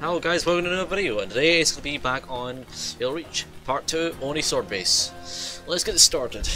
Hello guys, welcome to another video, and today it's going to be back on Halo Reach, Part 2, Oni Sword Base. Let's get started.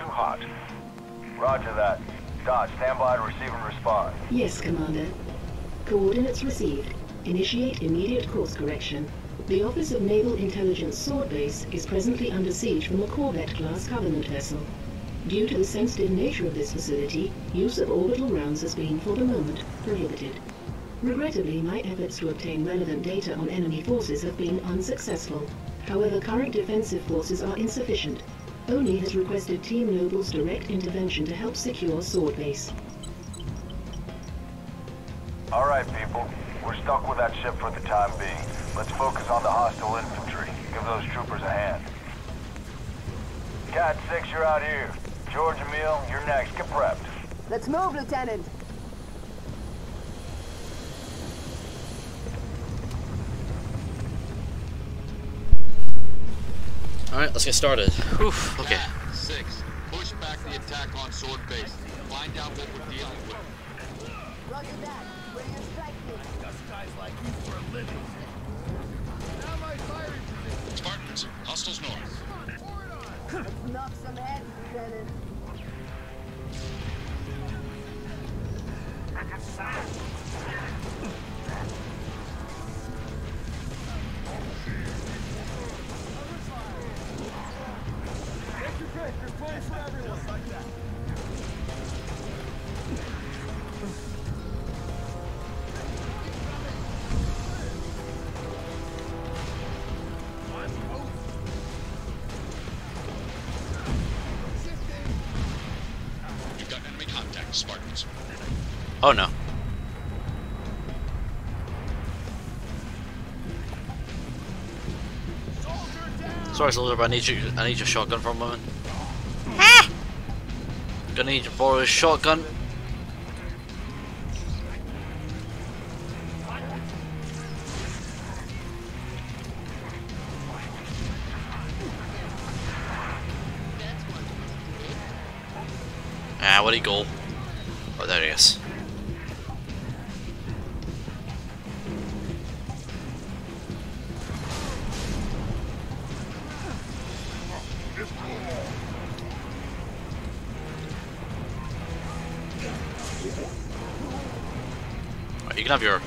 Too hot. Roger that. Dodge, stand by to receive and respond. Yes, Commander. Coordinates received. Initiate immediate course correction. The Office of Naval Intelligence Sword Base is presently under siege from a Corvette-class Covenant vessel. Due to the sensitive nature of this facility, use of orbital rounds has been, for the moment, prohibited. Regrettably, my efforts to obtain relevant data on enemy forces have been unsuccessful. However, current defensive forces are insufficient. ONI has requested Team Noble's direct intervention to help secure Sword Base. All right, people. We're stuck with that ship for the time being. Let's focus on the hostile infantry. Give those troopers a hand. Kat 6, you're out here. George Emile, you're next. Get prepped. Let's move, Lieutenant. Alright, let's get started. Whew, okay. Kat, Six. Push back the attack on Sword Base. Find out what we're dealing with. Roger that. Bring your strike team. Spartans, hostiles north. Let's knock some heads, Lieutenant. Spartans. Oh no. Sorry, soldier, but I need you. I need your shotgun for a moment. Gonna need to borrow a shotgun. Ah, where'd he go? Can have your.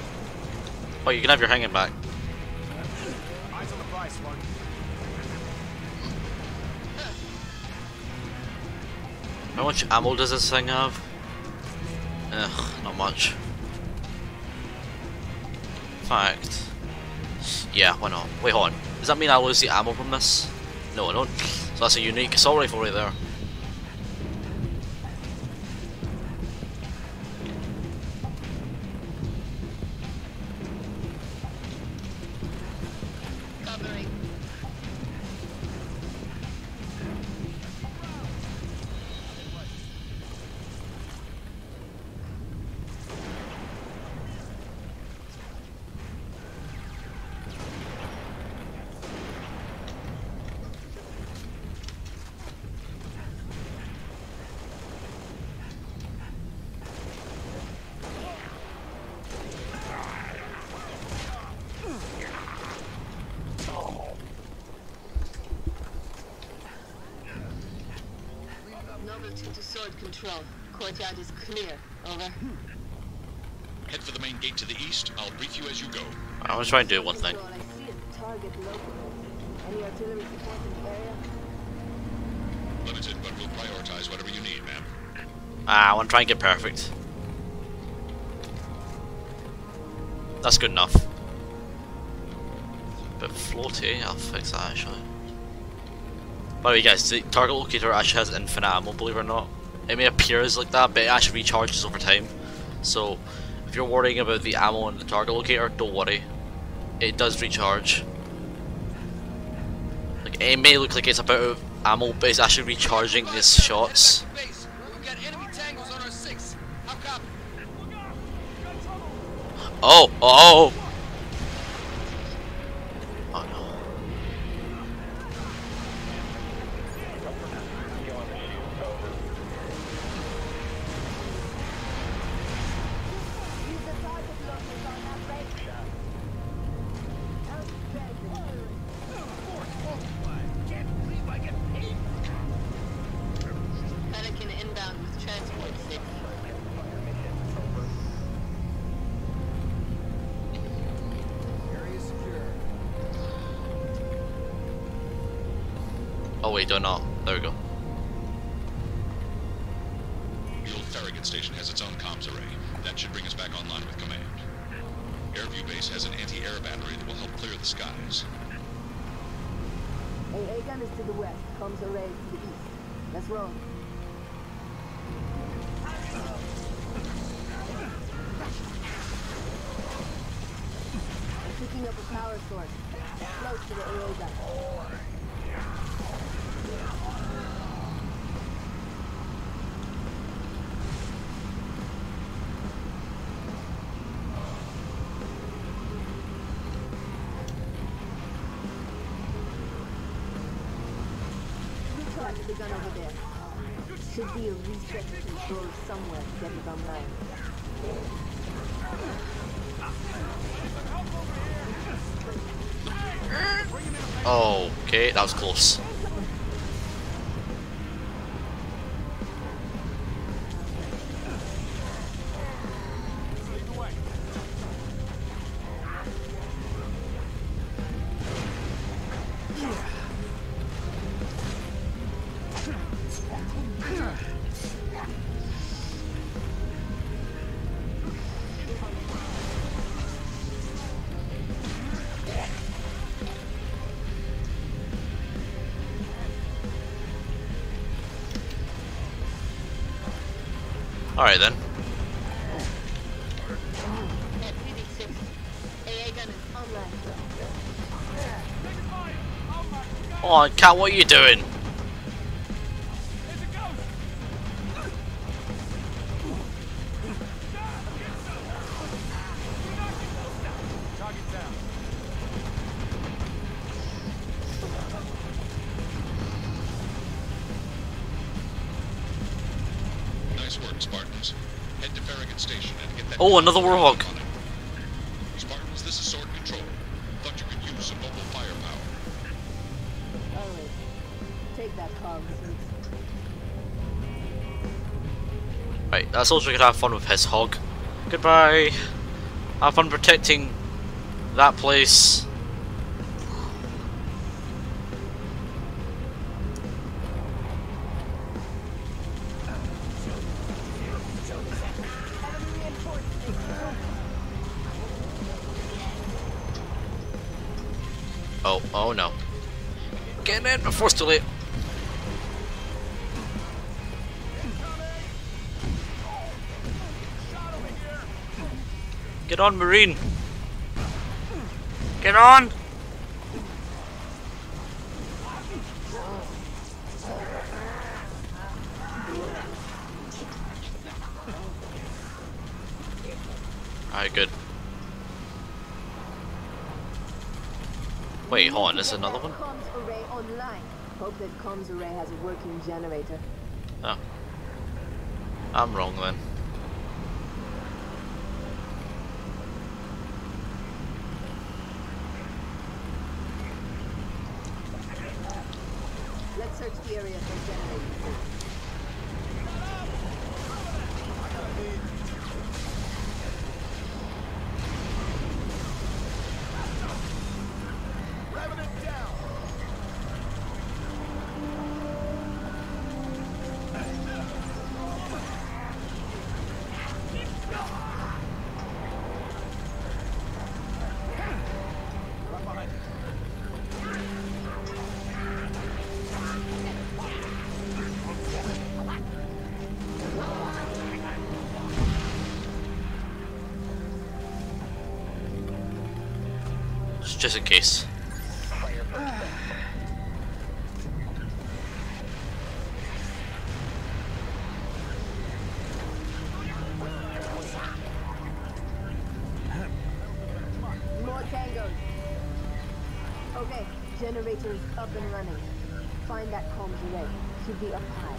Oh, you can have your hanging back. How much ammo does this thing have? Ugh, not much. Fact. Yeah, why not? Wait, hold on. Does that mean I lose the ammo from this? No, I don't. So that's a unique assault rifle right there. Noble Two to sword control. Courtyard is clear. Over. Head for the main gate to the east. I'll brief you as you go. I was trying to try and do one thing. Control, I see a target local. Any artillery support in area? Limited, but we'll prioritize whatever you need, ma'am. Ah, I want to try and get perfect. That's good enough. bit floaty. I'll fix that actually. By the way, guys, the target locator actually has infinite ammo, believe it or not. It may appear as like that, but it actually recharges over time. So, if you're worrying about the ammo in the target locator, don't worry. It does recharge. Like, it may look like it's about out of ammo, but it's actually recharging its shots. Oh, We've Oh wait, do not. know. There we go. The old Farragut station has its own comms array. That should bring us back online with command. Airview Base has an anti-air battery that will help clear the skies. AA gun is to the west, comms array to the east. Let's roll. Picking up a power source. Close to the AA gun. Recharge the gun over there. A reset control somewhere to get it online. Oh, okay, that was close. Online. then. on, Kat, what are you doing? Oh, another Warthog. Spartans, this is Sword Control. Thought you could use some mobile firepower. Alright. Take that comms. Right, that's also gonna have fun with his hog. Goodbye. Have fun protecting that place. Oh, oh no. Get in before it's too late. Get on, Marine. Get on. Alright, good. Wait, hold on, there's another one? Comms array online. Hope that comms array has a working generator. Oh. I'm wrong then. Let's search the area for generators. Just in case. More tangos. Okay, generators up and running. Find that comms array. Should be up high.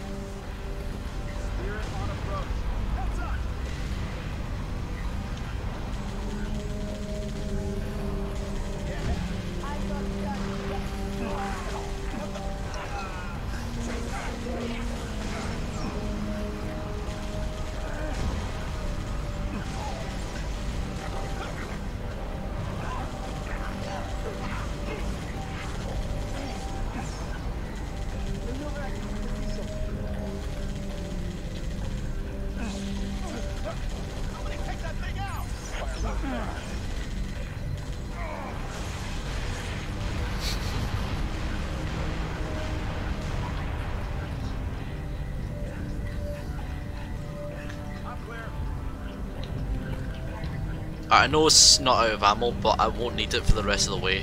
I know it's not out of ammo, but I won't need it for the rest of the way.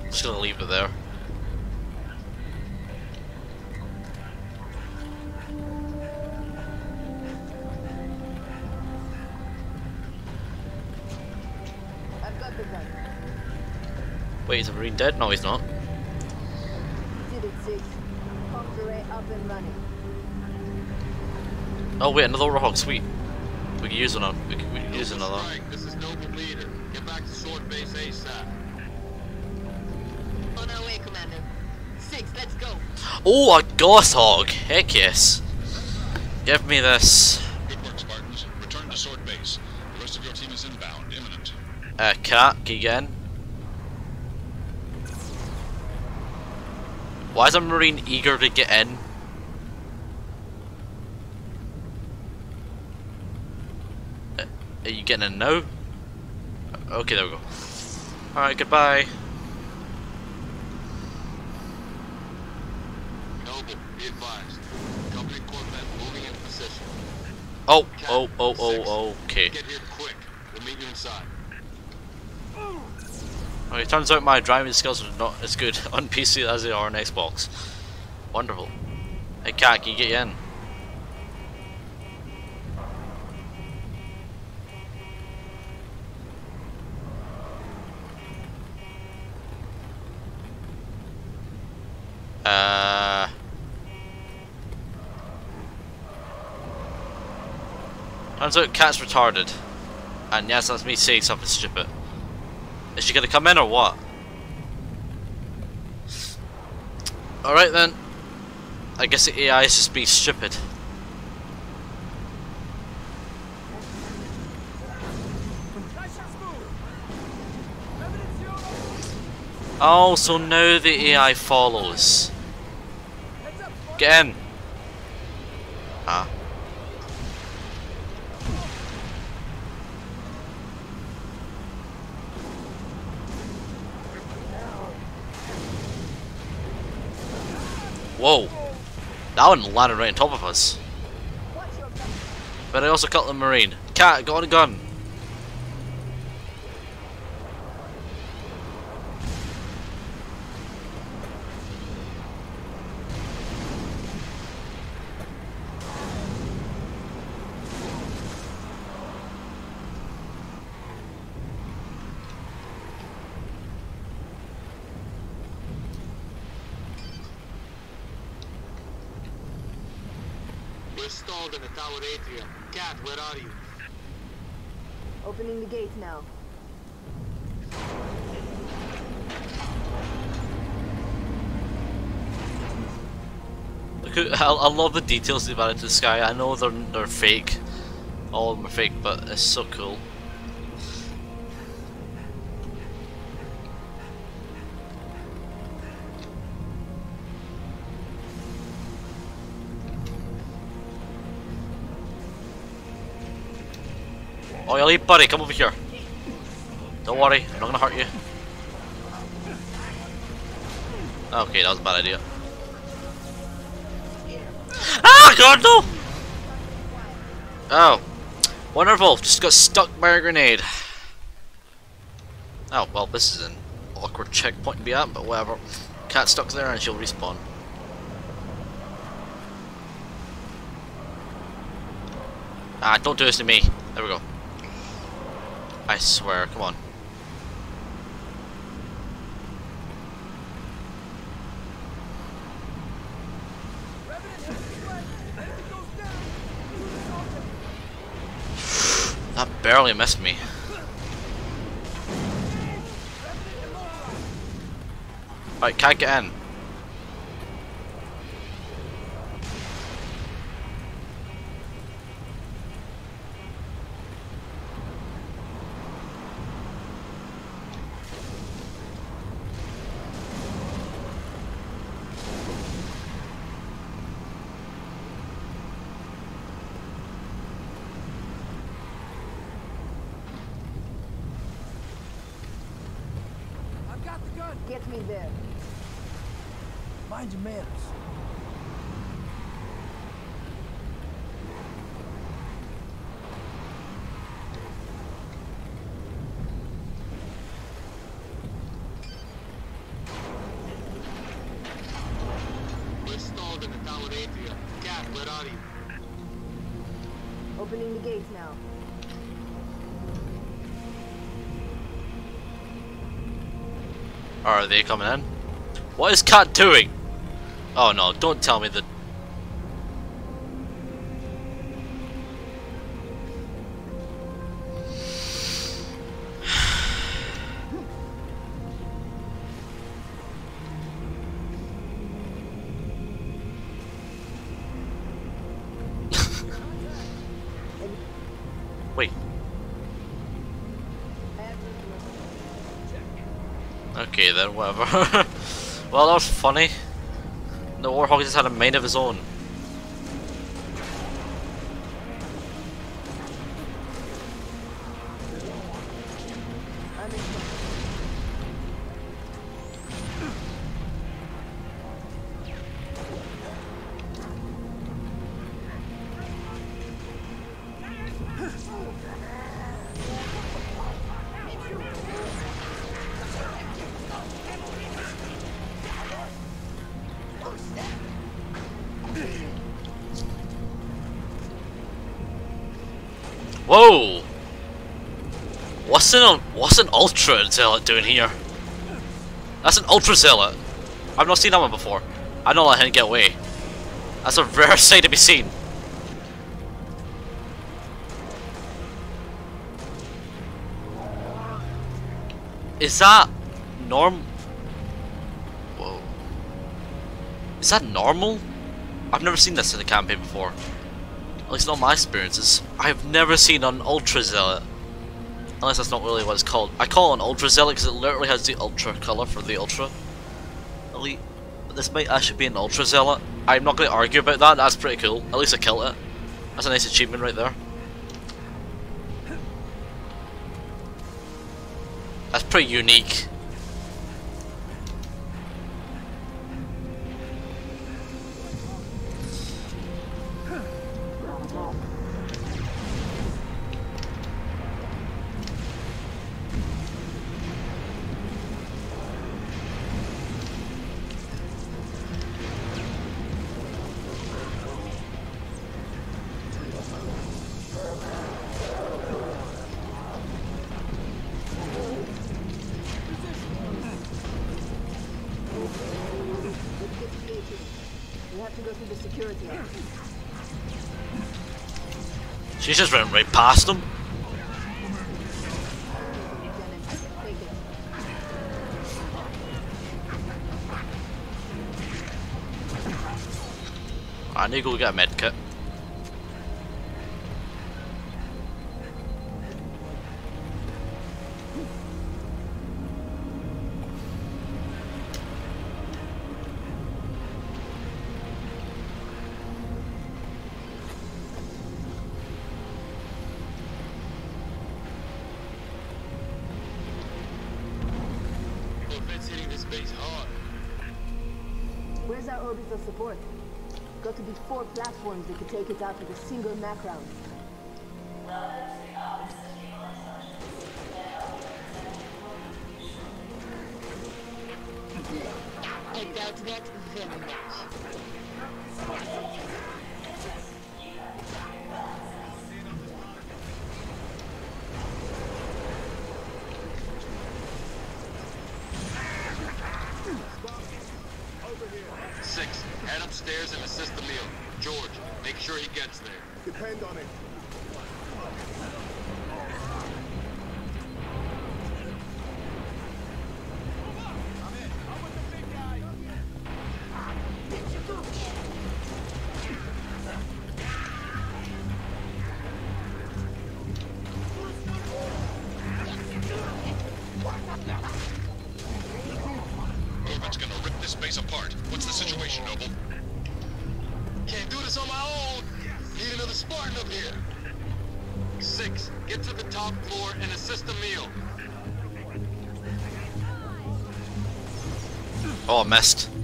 I'm just gonna leave it there. Wait, is the marine dead? No, he's not. Oh wait, another Warthog, sweet. We can use another. We can use another. Sword Base On our way, Commander. Six, let's go. Oh, a Goshawk! Heck yes. Give me this. Good work, Spartans. Return to Sword Base. The rest of your team is inbound, imminent. Uh, Kat, can you get in? Why is a marine eager to get in? Uh, Are you getting in now? Okay, there we go. Alright, goodbye. Noble, be advised. Covenant Corvette moving into position. Oh, oh, oh, oh, okay. Get here quick. We'll meet you inside. Okay, turns out my driving skills are not as good on PC as they are on Xbox. Wonderful. Hey Kat, can you get you in? Uh Turns out Kat's retarded. And yes, that's me saying something stupid. Is she gonna come in or what? Alright then. I guess the AI is just being stupid. Oh, so now the AI follows. Get in. Huh? Ah. Whoa. That one landed right on top of us. But I also cut the marine. Kat, got a gun. We're stalled in the tower atrium. Kat, where are you? Opening the gate now. Look, I, I love the details they've added to the sky. I know they're they're fake, all of them are fake, but it's so cool. Oh, Ellie, buddy, come over here. Don't worry, I'm not gonna hurt you. Okay, that was a bad idea. Ah, God, no! Oh. Wonderful, just got stuck by a grenade. Oh, well, this is an awkward checkpoint to be at, but whatever. Kat stuck there and she'll respawn. Ah, don't do this to me. There we go. I swear, come on. That barely missed me. Right, can't get in. I've got the gun. Get me there. Mind your manners. We're stalled in the tower area. Kat, where are you? Opening the gates now. Are they coming in? What is Kat doing? Oh no, don't tell me that. Then, whatever. well, that was funny. The Warthog just had a mind of his own. Whoa! What's an what's an ultra zealot doing here? That's an ultra zealot. I've not seen that one before. I don't let him get away. That's a rare sight to be seen. Is that norm? Whoa. Is that normal? I've never seen this in the campaign before. At least not my experiences. I've never seen an Ultra Zealot. Unless that's not really what it's called. I call it an Ultra Zealot because it literally has the Ultra colour for the Ultra. Elite. But this might actually be an Ultra Zealot. I'm not going to argue about that, that's pretty cool. At least I killed it. That's a nice achievement right there. That's pretty unique. She just went right past it. I need to go get a med Where's our orbital support? Got to be four platforms that could take it out with a single MAC round. I doubt that very much. Oh, I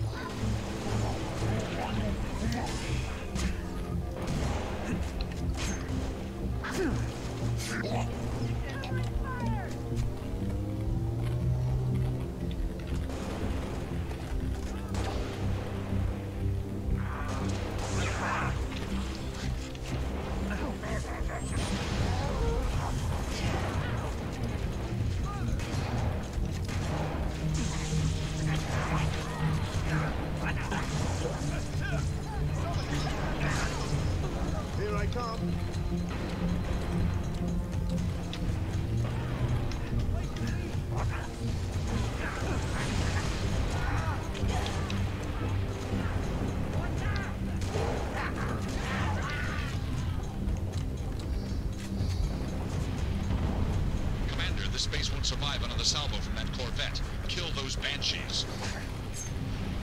survive salvo from that Corvette. Kill those banshees.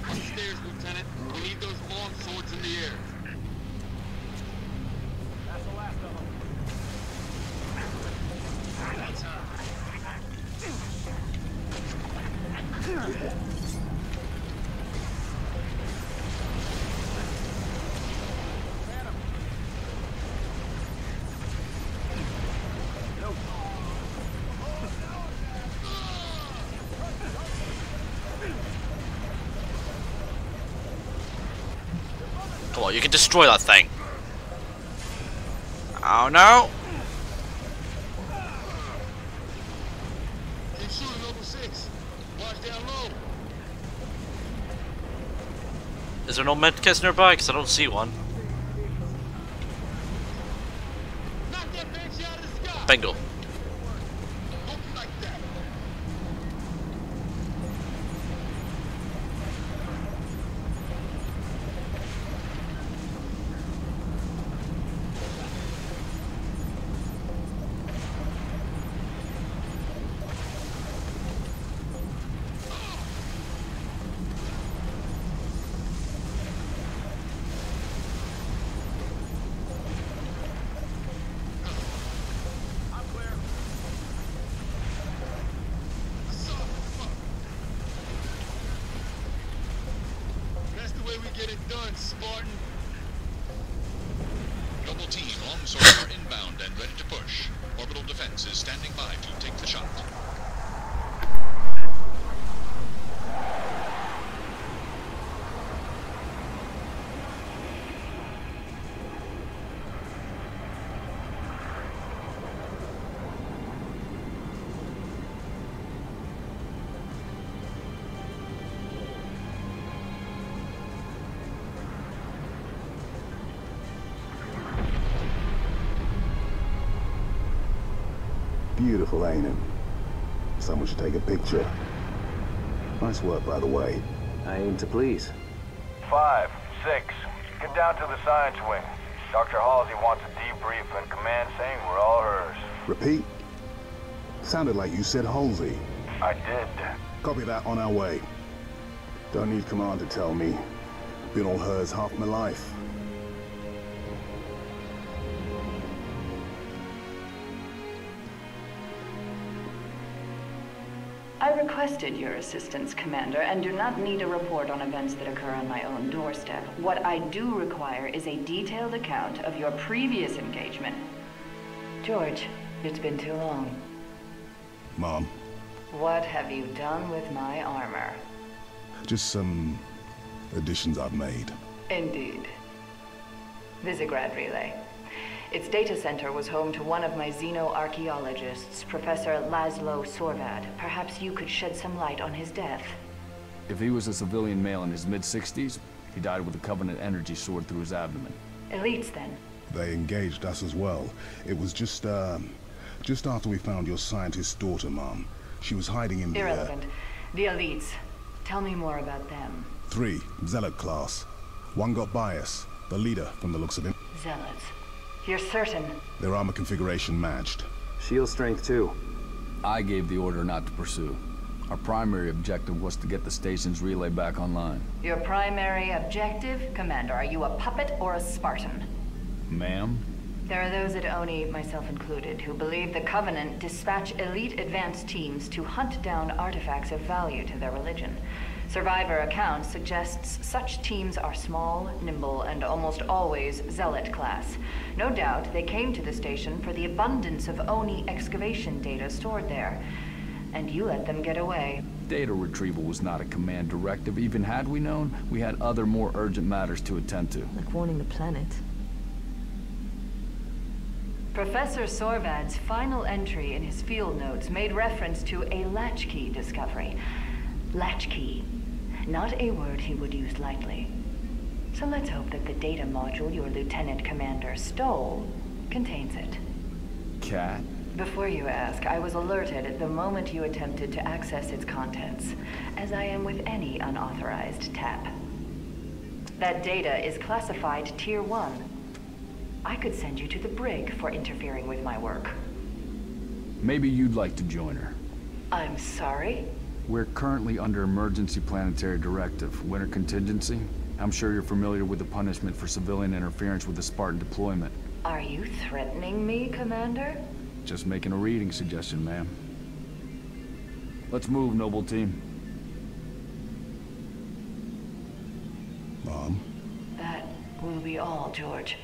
Upstairs, Lieutenant. We need those long swords in the air. Come on, you can destroy that thing. Oh no! Is there no medkits nearby? Because I don't see one. Bingo. Is standing by Beautiful, ain't it? Someone should take a picture. Nice work, by the way. I aim to please. Five, six, get down to the science wing. Dr. Halsey wants a debrief and command saying we're all hers. Repeat. Sounded like you said Halsey. I did. Copy that on our way. Don't need command to tell me. Been all hers half my life. Requested your assistance, Commander, and do not need a report on events that occur on my own doorstep. What I do require is a detailed account of your previous engagement. George, it's been too long. Mom, What have you done with my armor? just some additions I've made. Indeed. Visegrad Relay. Its data center was home to one of my xenoarchaeologists, Professor Laszlo Sorvad. Perhaps you could shed some light on his death. If he was a civilian male in his mid-60s, he died with a Covenant energy sword through his abdomen. Elites, then? They engaged us as well. It was just, um, just after we found your scientist's daughter, Mom. She was hiding in the... uh, Irrelevant. The elites. Tell me more about them. Three, Zealot class. One got bias, the leader from the looks of him. Zealots. You're certain? Their armor configuration matched. Shield strength too. I gave the order not to pursue. Our primary objective was to get the station's relay back online. Your primary objective? Commander, are you a puppet or a Spartan? Ma'am? There are those at ONI, myself included, who believe the Covenant dispatch elite advance teams to hunt down artifacts of value to their religion. Survivor accounts suggests such teams are small, nimble, and almost always Zealot class. No doubt they came to the station for the abundance of ONI excavation data stored there. And you let them get away. Data retrieval was not a command directive. Even had we known, we had other more urgent matters to attend to. Like warning the planet. Professor Sorvad's final entry in his field notes made reference to a latchkey discovery. Latchkey. Not a word he would use lightly. So let's hope that the data module your lieutenant commander stole contains it. Kat? Before you ask, I was alerted the moment you attempted to access its contents, as I am with any unauthorized tap. That data is classified Tier 1. I could send you to the brig for interfering with my work. Maybe you'd like to join her. I'm sorry? We're currently under emergency planetary directive, winter contingency. I'm sure you're familiar with the punishment for civilian interference with the Spartan deployment. Are you threatening me, Commander? Just making a reading suggestion, ma'am. Let's move, noble team. Mom? That will be all, George.